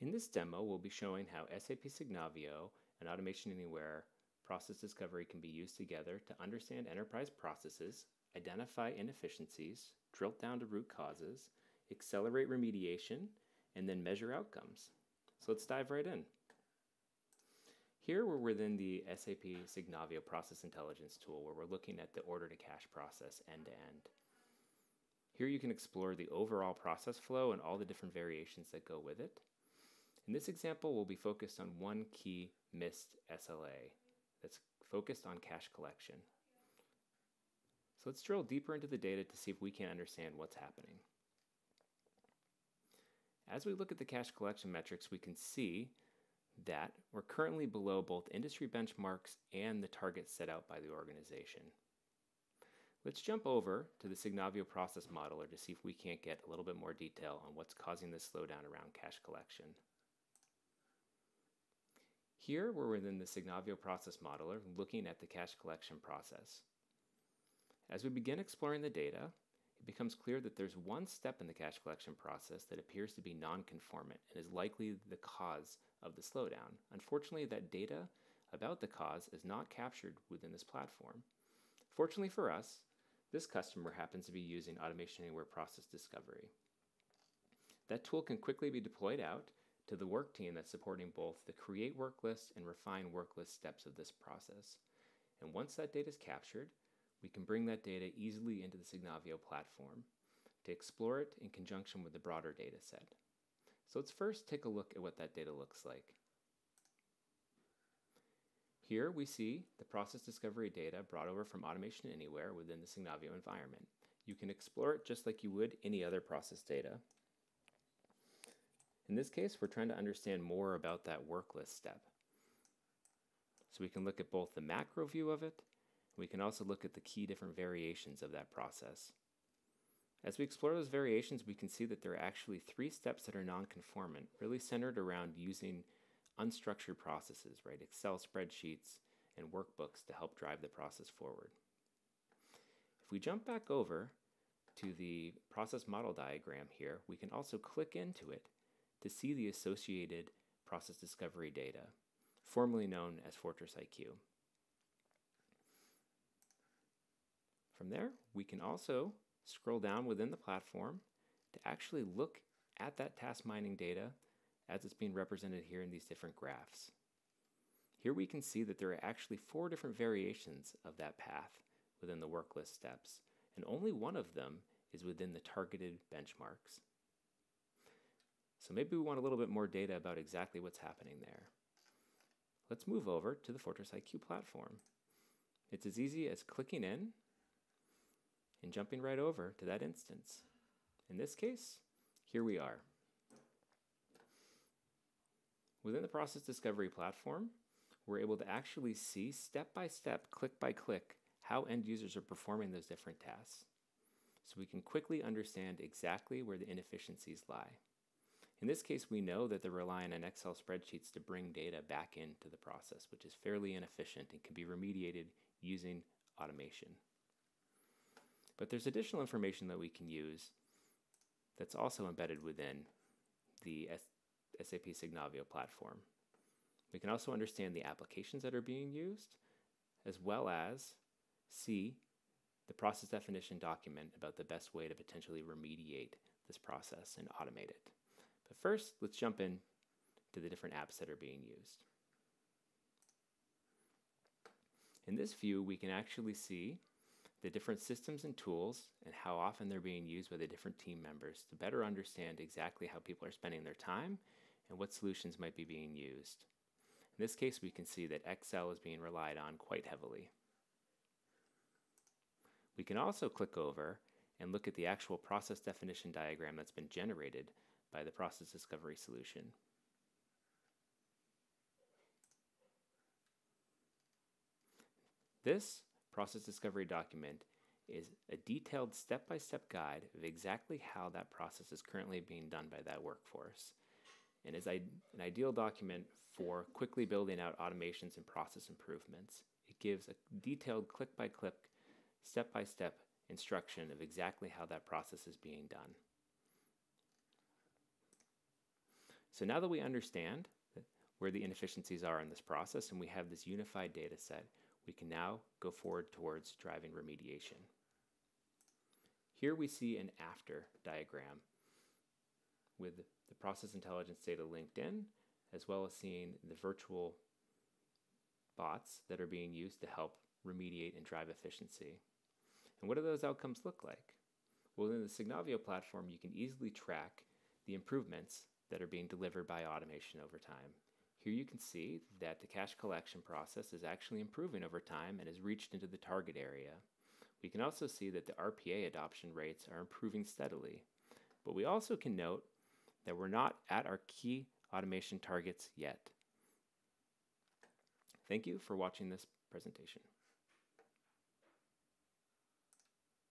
In this demo, we'll be showing how SAP Signavio and Automation Anywhere process discovery can be used together to understand enterprise processes, identify inefficiencies, drill down to root causes, accelerate remediation, and then measure outcomes. So let's dive right in. Here we're within the SAP Signavio Process Intelligence tool where we're looking at the order to cash process end to end. Here you can explore the overall process flow and all the different variations that go with it. In this example, we'll be focused on one key missed SLA that's focused on cash collection. So let's drill deeper into the data to see if we can understand what's happening. As we look at the cash collection metrics, we can see that we're currently below both industry benchmarks and the targets set out by the organization. Let's jump over to the Signavio process modeler to see if we can't get a little bit more detail on what's causing this slowdown around cash collection. Here we're within the Signavio process modeler looking at the cash collection process. As we begin exploring the data, it becomes clear that there's one step in the cash collection process that appears to be non-conformant and is likely the cause of the slowdown. Unfortunately, that data about the cause is not captured within this platform. Fortunately for us, this customer happens to be using Automation Anywhere Process Discovery. That tool can quickly be deployed out to the work team that's supporting both the create work list and refine work list steps of this process. And once that data is captured, we can bring that data easily into the Signavio platform to explore it in conjunction with the broader data set. So let's first take a look at what that data looks like. Here we see the process discovery data brought over from Automation Anywhere within the Signavio environment. You can explore it just like you would any other process data. In this case, we're trying to understand more about that work list step. So we can look at both the macro view of it, we can also look at the key different variations of that process. As we explore those variations, we can see that there are actually three steps that are non-conformant, really centered around using unstructured processes, right? Excel spreadsheets and workbooks to help drive the process forward. If we jump back over to the process model diagram here, we can also click into it to see the associated process discovery data, formerly known as Fortress IQ. From there, we can also scroll down within the platform to actually look at that task mining data as it's being represented here in these different graphs. Here we can see that there are actually four different variations of that path within the work list steps, and only one of them is within the targeted benchmarks. So maybe we want a little bit more data about exactly what's happening there. Let's move over to the Fortress IQ platform. It's as easy as clicking in and jumping right over to that instance. In this case, here we are. Within the process discovery platform, we're able to actually see step by step, click by click, how end users are performing those different tasks. So we can quickly understand exactly where the inefficiencies lie. In this case, we know that they're relying on Excel spreadsheets to bring data back into the process, which is fairly inefficient and can be remediated using automation. But there's additional information that we can use that's also embedded within the SAP Signavio platform. We can also understand the applications that are being used, as well as see the process definition document about the best way to potentially remediate this process and automate it. But first, let's jump in to the different apps that are being used. In this view, we can actually see the different systems and tools and how often they're being used by the different team members to better understand exactly how people are spending their time and what solutions might be being used. In this case, we can see that Excel is being relied on quite heavily. We can also click over and look at the actual process definition diagram that's been generated by the process discovery solution. This process discovery document is a detailed step-by-step -step guide of exactly how that process is currently being done by that workforce and is an ideal document for quickly building out automations and process improvements. It gives a detailed click-by-click, step-by-step instruction of exactly how that process is being done. So now that we understand where the inefficiencies are in this process and we have this unified data set, we can now go forward towards driving remediation. Here we see an after diagram with the process intelligence data linked in, as well as seeing the virtual bots that are being used to help remediate and drive efficiency. And what do those outcomes look like? Well, in the Signavio platform, you can easily track the improvements that are being delivered by automation over time. Here you can see that the cash collection process is actually improving over time and has reached into the target area. We can also see that the RPA adoption rates are improving steadily. But we also can note that we're not at our key automation targets yet. Thank you for watching this presentation.